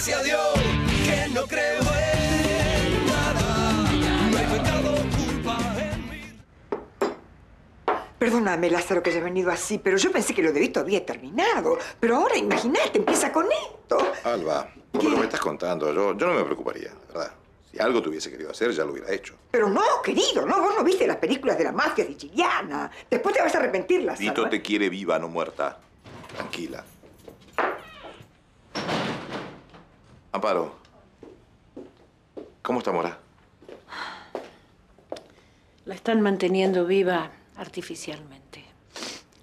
gracias a Dios que no creo en nada. No hay pecado, culpa en mí. Perdóname, Lázaro, que haya venido así, pero yo pensé que lo de Vito había terminado. Pero ahora, imagínate, empieza con esto. Alba, por lo que me estás contando, yo, yo no me preocuparía, ¿verdad? Si algo te hubiese querido hacer, ya lo hubiera hecho. Pero no, querido, no, vos no viste las películas de la mafia siciliana. Después te vas a arrepentir, Lázaro. Vito ¿eh? te quiere viva, no muerta. Tranquila. Amparo. ¿Cómo está Mora? La están manteniendo viva artificialmente.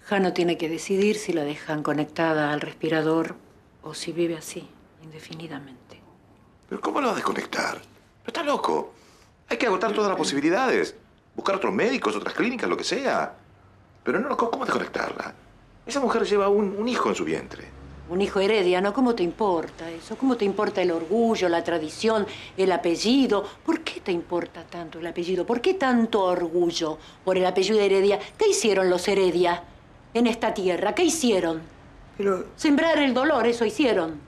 Jano tiene que decidir si la dejan conectada al respirador o si vive así, indefinidamente. ¿Pero cómo lo va a desconectar? ¿No está loco? Hay que agotar todas las posibilidades. Buscar otros médicos, otras clínicas, lo que sea. Pero no, ¿cómo desconectarla? Esa mujer lleva un, un hijo en su vientre. Un hijo herediano, ¿cómo te importa eso? ¿Cómo te importa el orgullo, la tradición, el apellido? ¿Por qué te importa tanto el apellido? ¿Por qué tanto orgullo por el apellido Heredia? ¿Qué hicieron los Heredia en esta tierra? ¿Qué hicieron? Pero, Sembrar el dolor, eso hicieron.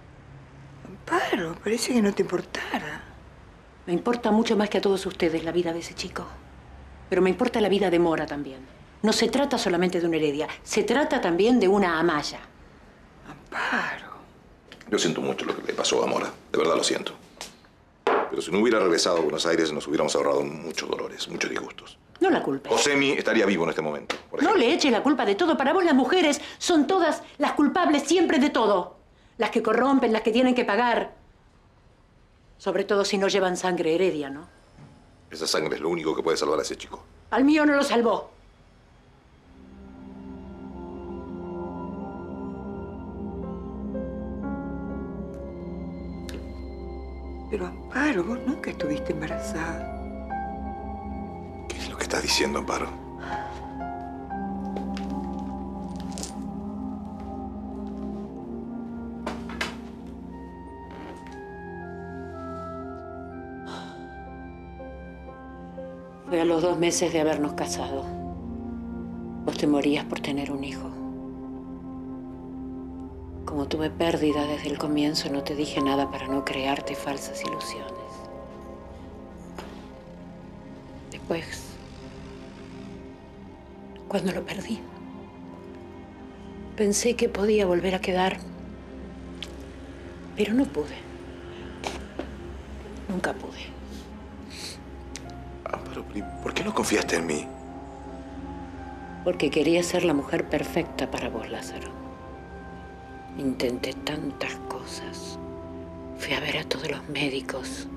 Amparo, parece que no te importara. Me importa mucho más que a todos ustedes la vida de ese chico. Pero me importa la vida de Mora también. No se trata solamente de una heredia, se trata también de una amaya. Amparo. Yo siento mucho lo que le pasó a Mora. De verdad lo siento. Pero si no hubiera regresado a Buenos Aires, nos hubiéramos ahorrado muchos dolores, muchos disgustos. No la culpes. Josemi estaría vivo en este momento. por No le eches la culpa de todo. Para vos las mujeres son todas las culpables siempre de todo. Las que corrompen, las que tienen que pagar. Sobre todo si no llevan sangre heredia, ¿no? Esa sangre es lo único que puede salvar a ese chico. Al mío no lo salvó. Amparo, vos nunca estuviste embarazada. ¿Qué es lo que estás diciendo, Amparo? Fue a los dos meses de habernos casado. Vos te morías por tener un hijo. Como tuve pérdida desde el comienzo, no te dije nada para no crearte falsas ilusiones. Después, cuando lo perdí, pensé que podía volver a quedar, pero no pude. Nunca pude. Amparo, ¿y ¿por qué no confiaste en mí? Porque quería ser la mujer perfecta para vos, Lázaro. Intenté tantas cosas. Fui a ver a todos los médicos.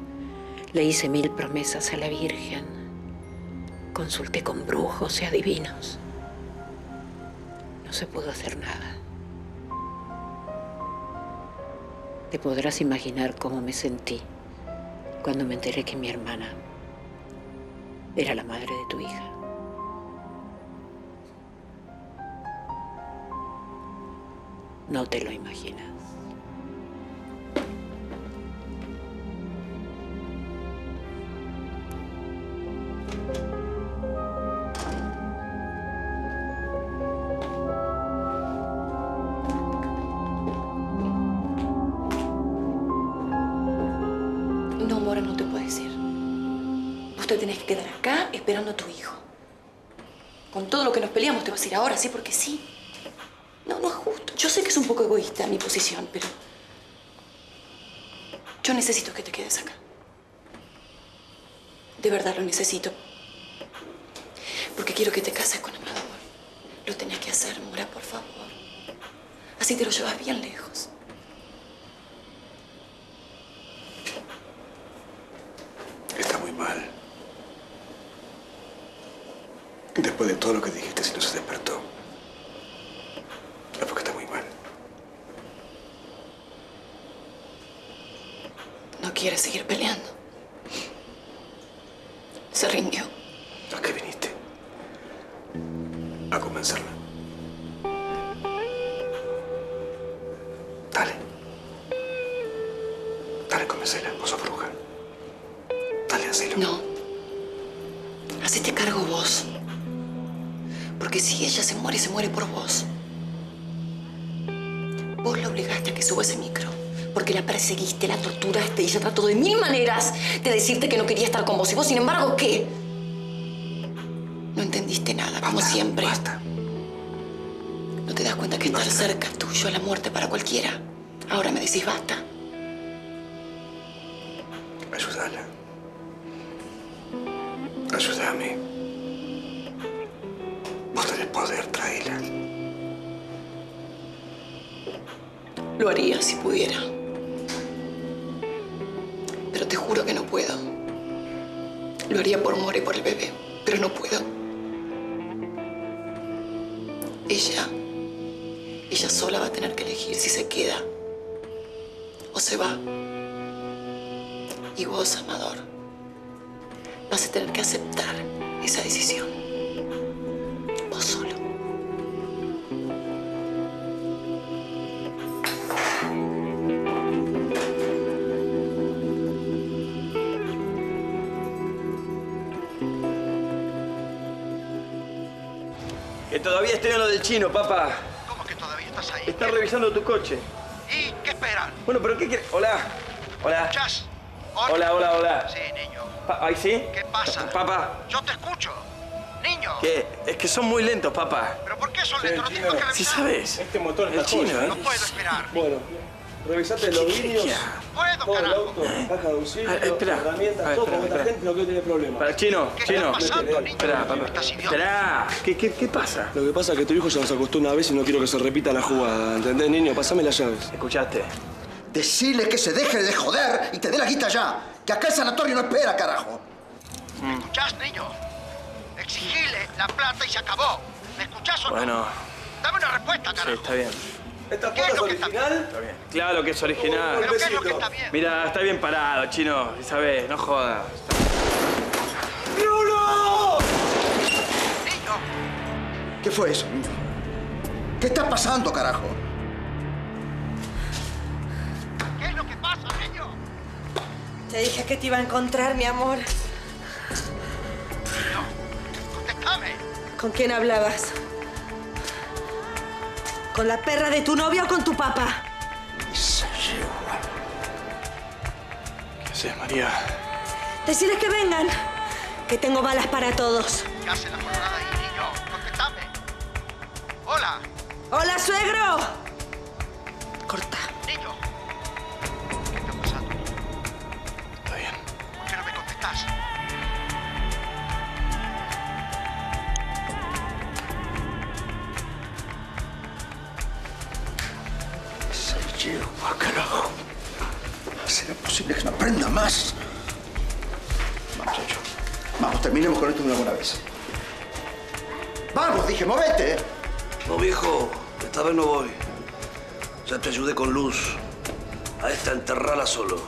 Le hice mil promesas a la Virgen. Consulté con brujos y adivinos. No se pudo hacer nada. Te podrás imaginar cómo me sentí cuando me enteré que mi hermana era la madre de tu hija. No te lo imaginas. No, Mora, no te puedes ir. Vos te tenés que quedar acá esperando a tu hijo. Con todo lo que nos peleamos te vas a ir ahora, sí, porque sí. No, no es justo. Yo sé que es un poco egoísta mi posición, pero... Yo necesito que te quedes acá. De verdad lo necesito. Porque quiero que te cases con Amador. Lo tenés que hacer, Mora, por favor. Así te lo llevas bien lejos. Está muy mal. Después de todo lo que dijiste, si no se despertó. Es porque está muy mal. No quiere seguir peleando. Se rindió. No. Hacete cargo vos. Porque si ella se muere, se muere por vos. Vos la obligaste a que suba ese micro. Porque la perseguiste, la torturaste y ella trató de mil maneras de decirte que no quería estar con vos. Y vos, sin embargo, ¿qué? No entendiste nada, como siempre. Basta. ¿No te das cuenta que estar cerca es tuyo a la muerte para cualquiera? Ahora me decís basta. Ayúdala. Ayúdame. Vos poder, tráela. Lo haría si pudiera. Pero te juro que no puedo. Lo haría por More y por el bebé, pero no puedo. Ella, ella sola va a tener que elegir si se queda o se va. Y vos, Amador, vas a tener que aceptar esa decisión. Vos solo. Que todavía estoy en lo del chino, papá. ¿Cómo que todavía estás ahí? Está revisando tu coche. ¿Y qué esperan? Bueno, pero ¿qué quieres? Hola. Hola. ¿Chas? Hola, hola, hola. Sí, niño. Pa- ¿Ahí sí? ¿Qué pasa? Papá. Yo te escucho. Niño. ¿Qué? Es que son muy lentos, papá. ¿Pero por qué son lentos? ¿No tienes que Si revisar? sabes. Este motor El está chino, joya, ¿eh? No puedo esperar. Bueno, revisate los vídeos, Puedo, todo el carajo. auto, caja de auxilio, espera. herramientas, todo, porque esta gente no quiere tener problemas. Para el chino, ¿Qué chino. está pasando, niño? Espera, papá. Espera. ¿Qué, qué, qué pasa? Lo que pasa es que tu hijo ya nos acostó una vez y no quiero que se repita la jugada, ¿entendés, niño? Pasame las llaves. ¿Escuchaste? Decile que se deje de joder y te dé la guita ya. Que acá el sanatorio no espera, carajo. ¿Me escuchás, niño? Exigile la plata y se acabó. ¿Me escuchás o no? Bueno, Dame una respuesta, sí, carajo. está bien. ¿Esta ¿Qué es lo que está original? Está bien. Claro que es original. ¿Pero qué es lo que está bien? Mira, está bien parado, chino. ¿Sabes? No jodas. Niño, ¿Qué fue eso, niño? ¿Qué está pasando, carajo? Te dije que te iba a encontrar, mi amor. Contestame. ¿Con quién hablabas? ¿Con la perra de tu novia o con tu papá? ¿Qué haces, María? Deciles que vengan, que tengo balas para todos. ¿Qué hace la colorada ahí, niño? Contestame. Hola, ¡Hola, suegro! Qué no me contestás? Se lleva, carajo. ¿Será posible que no aprenda más? Vamos, Checho. Vamos, terminemos con esto de una buena vez. Vamos, dije, movete. No, viejo, esta vez no voy. Ya te ayudé con luz. A esta enterrala solo.